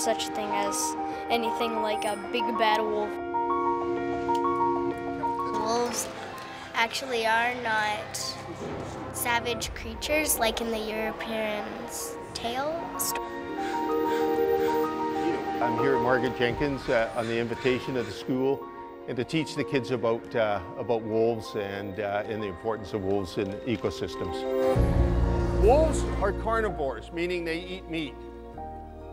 such a thing as anything like a big bad wolf. Wolves actually are not savage creatures like in the Europeans' tale story. I'm here at Margaret Jenkins uh, on the invitation of the school and to teach the kids about, uh, about wolves and, uh, and the importance of wolves in ecosystems. Wolves are carnivores, meaning they eat meat.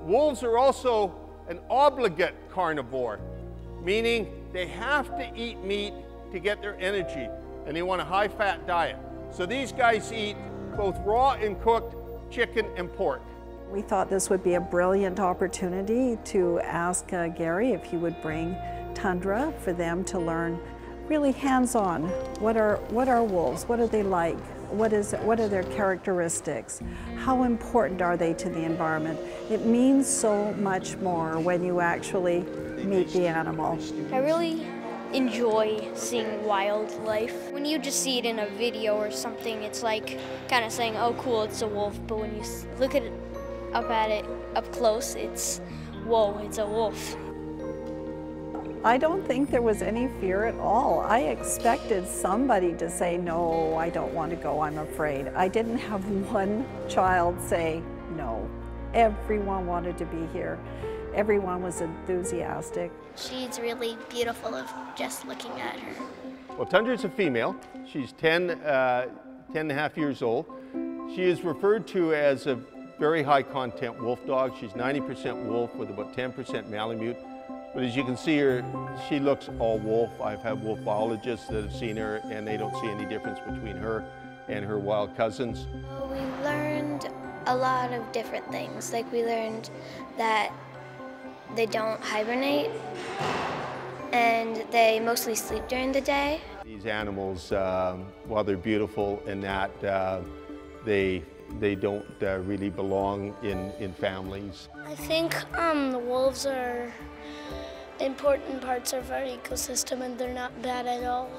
Wolves are also an obligate carnivore, meaning they have to eat meat to get their energy and they want a high fat diet. So these guys eat both raw and cooked chicken and pork. We thought this would be a brilliant opportunity to ask uh, Gary if he would bring Tundra for them to learn really hands-on. What are, what are wolves? What are they like? What, is, what are their characteristics? How important are they to the environment? It means so much more when you actually meet the animal. I really enjoy seeing wildlife. When you just see it in a video or something, it's like kind of saying, oh cool, it's a wolf. But when you look at it, up at it up close, it's, whoa, it's a wolf. I don't think there was any fear at all. I expected somebody to say, no, I don't want to go, I'm afraid. I didn't have one child say no. Everyone wanted to be here. Everyone was enthusiastic. She's really beautiful of just looking at her. Well, Tundra's a female. She's 10, uh, 10 and a half years old. She is referred to as a very high content wolf dog. She's 90% wolf with about 10% Malamute. But as you can see her, she looks all wolf. I've had wolf biologists that have seen her and they don't see any difference between her and her wild cousins. We learned a lot of different things. Like we learned that they don't hibernate and they mostly sleep during the day. These animals, um, while they're beautiful in that uh, they they don't uh, really belong in, in families. I think um, the wolves are important parts of our ecosystem and they're not bad at all.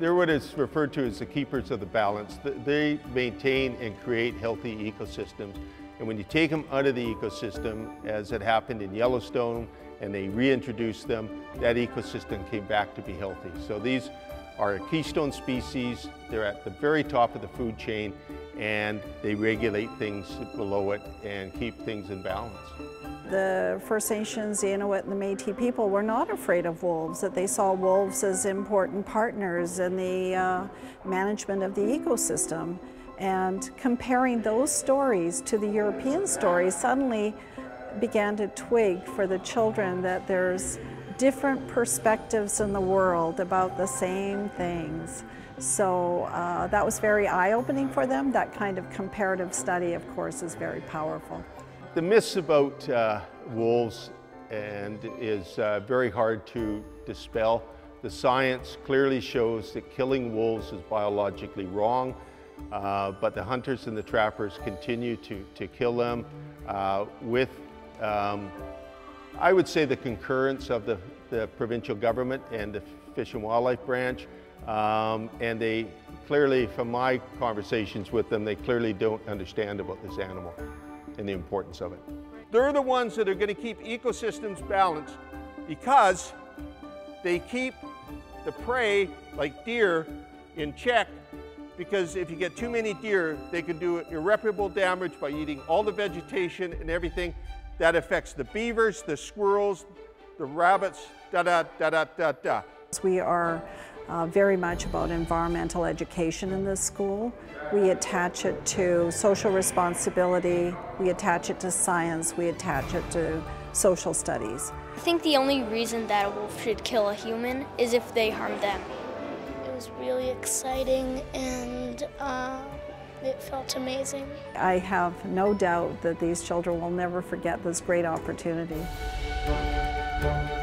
They're what is referred to as the keepers of the balance. They maintain and create healthy ecosystems. And when you take them out of the ecosystem, as it happened in Yellowstone, and they reintroduced them, that ecosystem came back to be healthy. So these are a keystone species. They're at the very top of the food chain, and they regulate things below it and keep things in balance. The First Nations, the Inuit, and the Métis people were not afraid of wolves, that they saw wolves as important partners in the uh, management of the ecosystem. And comparing those stories to the European stories suddenly began to twig for the children that there's different perspectives in the world about the same things. So uh, that was very eye-opening for them. That kind of comparative study, of course, is very powerful. The myths about uh, wolves and is uh, very hard to dispel. The science clearly shows that killing wolves is biologically wrong, uh, but the hunters and the trappers continue to, to kill them uh, with, um, I would say, the concurrence of the, the provincial government and the Fish and Wildlife Branch. Um, and they clearly, from my conversations with them, they clearly don't understand about this animal and the importance of it. They're the ones that are going to keep ecosystems balanced because they keep the prey, like deer, in check because if you get too many deer, they can do irreparable damage by eating all the vegetation and everything. That affects the beavers, the squirrels, the rabbits, da da da da da da. We are uh, very much about environmental education in this school. We attach it to social responsibility, we attach it to science, we attach it to social studies. I think the only reason that a wolf should kill a human is if they harm them. It was really exciting and uh, it felt amazing. I have no doubt that these children will never forget this great opportunity thank you